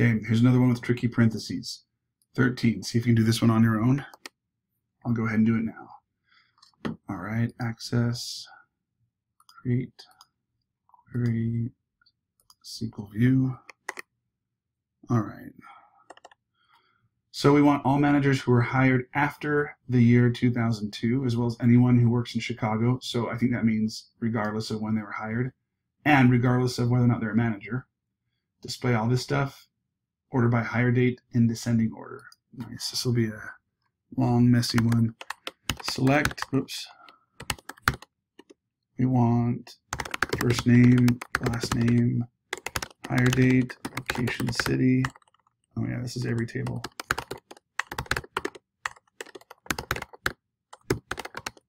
Okay, here's another one with tricky parentheses. 13. See if you can do this one on your own. I'll go ahead and do it now. All right, access, create, query, SQL view. All right. So we want all managers who were hired after the year 2002, as well as anyone who works in Chicago. So I think that means regardless of when they were hired, and regardless of whether or not they're a manager. Display all this stuff, order by hire date in descending order. Nice. This will be a long, messy one. Select, oops. We want first name, last name, hire date, location, city. Oh yeah, this is every table.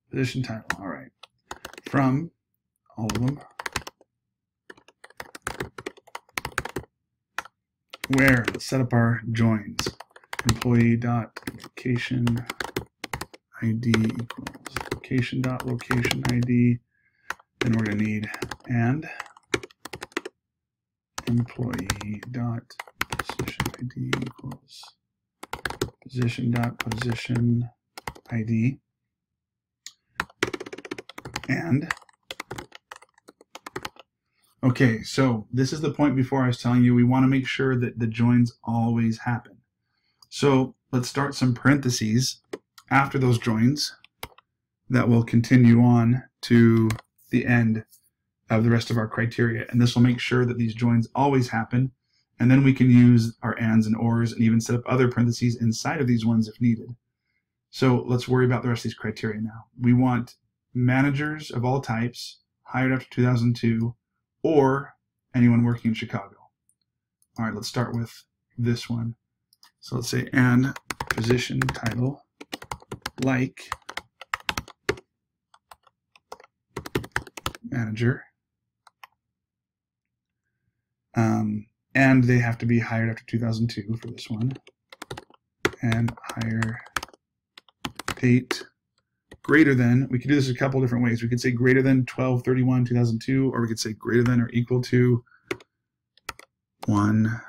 Position title, all right. From, all of them. Where, let's set up our joins. Employee dot location ID equals location dot location ID. Then we're gonna need and employee dot position ID equals position dot position ID and okay so this is the point before I was telling you we want to make sure that the joins always happen. So let's start some parentheses after those joins that will continue on to the end of the rest of our criteria. And this will make sure that these joins always happen. And then we can use our ands and ors and even set up other parentheses inside of these ones if needed. So let's worry about the rest of these criteria now. We want managers of all types hired after 2002 or anyone working in Chicago. All right, let's start with this one. So let's say and position title like manager. Um, and they have to be hired after 2002 for this one. And hire date greater than, we could do this a couple different ways. We could say greater than 1231 2002, or we could say greater than or equal to 1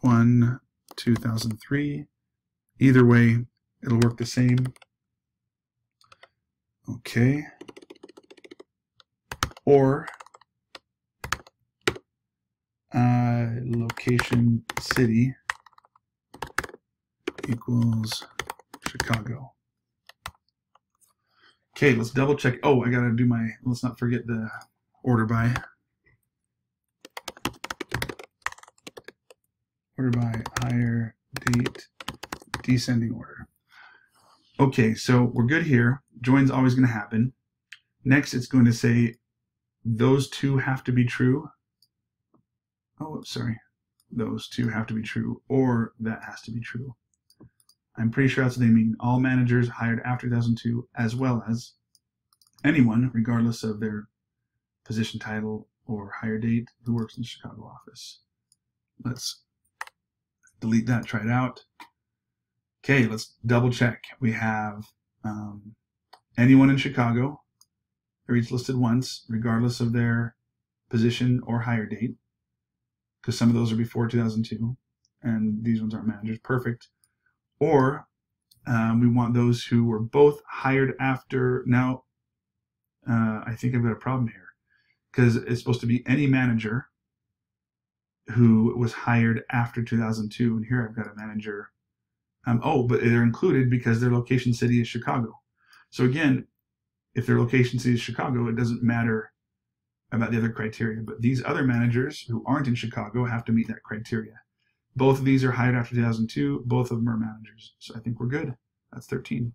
1 2003. Either way, it'll work the same. Okay. Or uh, location city equals Chicago. Okay, let's double check. Oh, I gotta do my, let's not forget the order by. Order by hire date descending order. Okay, so we're good here. Join's always gonna happen. Next, it's going to say those two have to be true. Oh, sorry. Those two have to be true, or that has to be true. I'm pretty sure that's what they mean. All managers hired after 2002, as well as anyone, regardless of their position title or hire date, who works in the Chicago office. Let's delete that, try it out. Okay, let's double check. We have um, anyone in Chicago, they're each listed once, regardless of their position or hire date, because some of those are before 2002, and these ones aren't managers. Perfect or um, we want those who were both hired after. Now, uh, I think I've got a problem here because it's supposed to be any manager who was hired after 2002, and here I've got a manager. Um, oh, but they're included because their location city is Chicago. So again, if their location city is Chicago, it doesn't matter about the other criteria. But these other managers who aren't in Chicago have to meet that criteria. Both of these are hired after 2002. Both of them are managers. So I think we're good. That's 13.